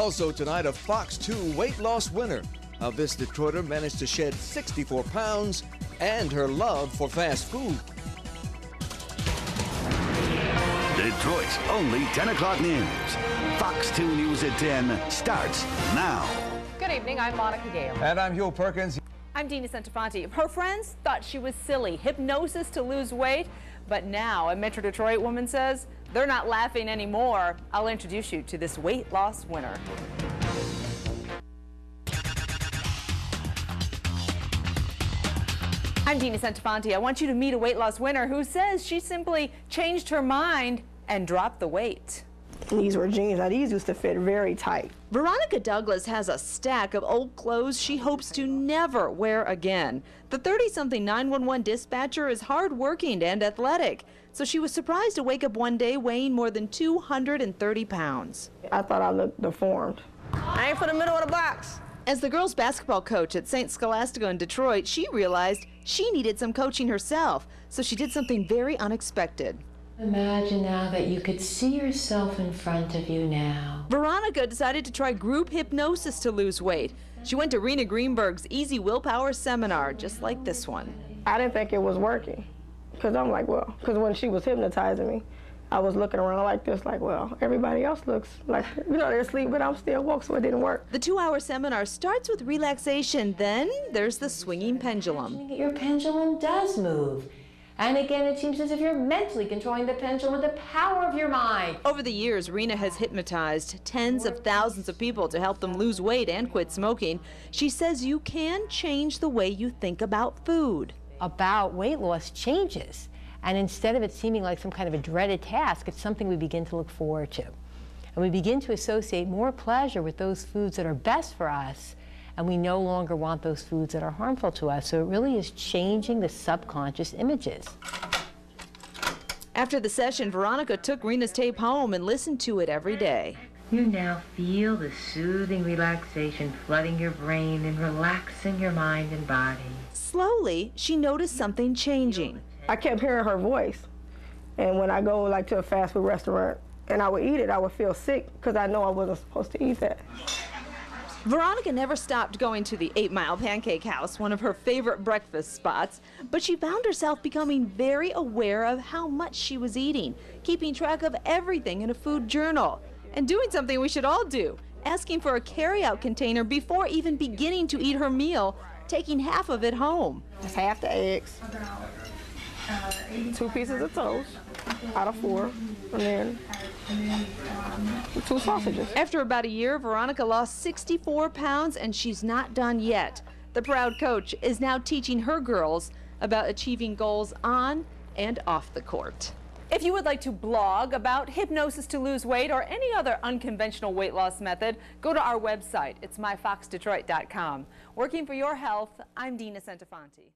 Also tonight, a Fox 2 weight loss winner. How this Detroiter managed to shed 64 pounds and her love for fast food. Detroit's only 10 o'clock news. Fox 2 News at 10 starts now. Good evening, I'm Monica Gale. And I'm Huel Perkins. I'm Dina Centofanti. Her friends thought she was silly, hypnosis to lose weight, but now a Metro Detroit woman says they're not laughing anymore. I'll introduce you to this weight loss winner. I'm Dina Centofanti. I want you to meet a weight loss winner who says she simply changed her mind and dropped the weight. These were jeans. Now these used to fit very tight. Veronica Douglas has a stack of old clothes she hopes to never wear again. The 30-something 911 dispatcher is hardworking and athletic, so she was surprised to wake up one day weighing more than 230 pounds. I thought I looked deformed. I ain't for the middle of the box. As the girls' basketball coach at St. Scholastica in Detroit, she realized she needed some coaching herself, so she did something very unexpected. Imagine now that you could see yourself in front of you now. Veronica decided to try group hypnosis to lose weight. She went to Rena Greenberg's Easy Willpower seminar, just like this one. I didn't think it was working. Because I'm like, well, because when she was hypnotizing me, I was looking around like this, like, well, everybody else looks like, you know, they're asleep, but I'm still woke, so it didn't work. The two-hour seminar starts with relaxation. Then there's the swinging pendulum. Your pendulum does move. And again, it seems as if you're mentally controlling the pendulum with the power of your mind. Over the years, Rena has hypnotized tens of thousands of people to help them lose weight and quit smoking. She says you can change the way you think about food. About weight loss changes. And instead of it seeming like some kind of a dreaded task, it's something we begin to look forward to. And we begin to associate more pleasure with those foods that are best for us, and we no longer want those foods that are harmful to us. So it really is changing the subconscious images. After the session, Veronica took Rena's tape home and listened to it every day. You now feel the soothing relaxation flooding your brain and relaxing your mind and body. Slowly, she noticed something changing. I kept hearing her voice. And when I go like to a fast food restaurant and I would eat it, I would feel sick because I know I wasn't supposed to eat that. Veronica never stopped going to the Eight Mile Pancake House, one of her favorite breakfast spots, but she found herself becoming very aware of how much she was eating, keeping track of everything in a food journal, and doing something we should all do, asking for a carryout container before even beginning to eat her meal, taking half of it home. Just half the eggs, two pieces of toast out of four, and then two sausages. After about a year, Veronica lost 64 pounds and she's not done yet. The proud coach is now teaching her girls about achieving goals on and off the court. If you would like to blog about hypnosis to lose weight or any other unconventional weight loss method, go to our website. It's myfoxdetroit.com. Working for your health, I'm Dina Centofanti.